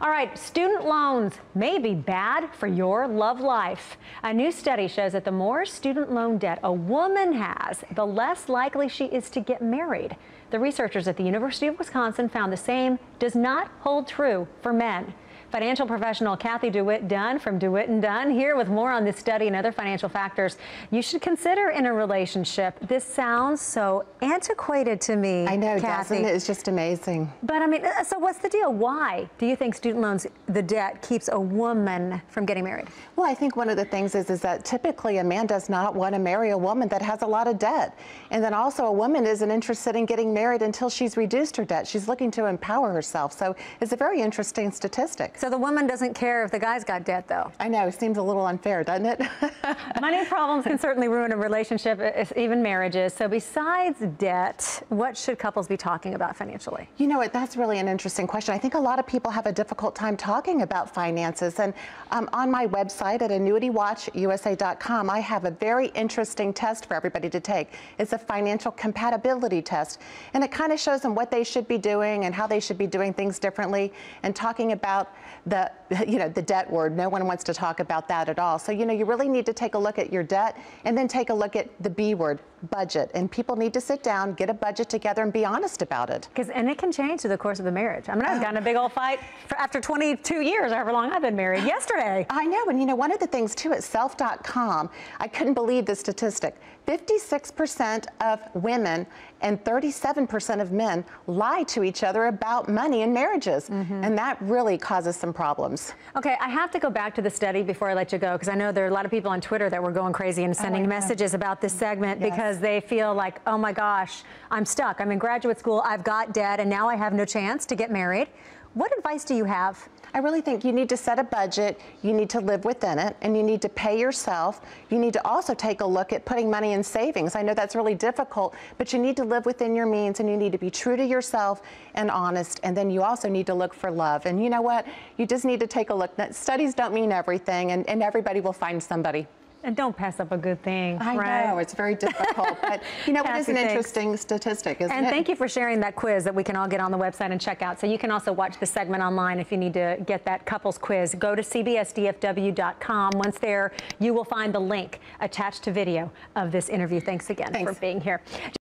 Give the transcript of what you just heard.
All right, student loans may be bad for your love life. A new study shows that the more student loan debt a woman has, the less likely she is to get married. The researchers at the University of Wisconsin found the same does not hold true for men. Financial professional Cathy DeWitt Dunn from DeWitt and Dunn here with more on this study and other financial factors you should consider in a relationship. This sounds so antiquated to me. I know, Cathy. doesn't it? It's just amazing. But I mean, uh, so what's the deal? Why do you think student loans, the debt, keeps a woman from getting married? Well, I think one of the things is is that typically a man does not want to marry a woman that has a lot of debt, and then also a woman isn't interested in getting married until she's reduced her debt. She's looking to empower herself. So it's a very interesting statistic. So the woman doesn't care if the guy's got debt, though. I know, it seems a little unfair, doesn't it? Money problems can certainly ruin a relationship, even marriages. So besides debt, what should couples be talking about financially? You know what, that's really an interesting question. I think a lot of people have a difficult time talking about finances. And um, on my website at annuitywatchusa.com, I have a very interesting test for everybody to take. It's a financial compatibility test. And it kind of shows them what they should be doing and how they should be doing things differently and talking about the you know, the debt word. No one wants to talk about that at all. So, you know, you really need to take a look at your debt and then take a look at the B word, budget. And people need to sit down, get a budget together, and be honest about it. Because and it can change through the course of the marriage. I mean, I've gotten a big old fight after 22 years, however long I've been married. Yesterday. I know, and you know, one of the things too at Self.com, I couldn't believe the statistic. 56% of women and 37% of men lie to each other about money in marriages, mm -hmm. and that really causes some problems. Okay, I have to go back to the study before I let you go because I know there are a lot of people on Twitter that were going crazy and oh, sending oh, messages about this segment yes. because they feel like, oh my gosh, I'm stuck. I'm in graduate school, I've got debt, and now I have no chance to get married. What advice do you have? I really think you need to set a budget, you need to live within it, and you need to pay yourself. You need to also take a look at putting money in savings. I know that's really difficult, but you need to live within your means and you need to be true to yourself and honest. And then you also need to look for love. And you know what? You just need to take a look. Studies don't mean everything, and, and everybody will find somebody. And don't pass up a good thing. I right? know, it's very difficult. but you know, it is an interesting statistic, isn't and it? And thank you for sharing that quiz that we can all get on the website and check out. So you can also watch the segment online if you need to get that couples quiz. Go to cbsdfw.com. Once there, you will find the link attached to video of this interview. Thanks again Thanks. for being here.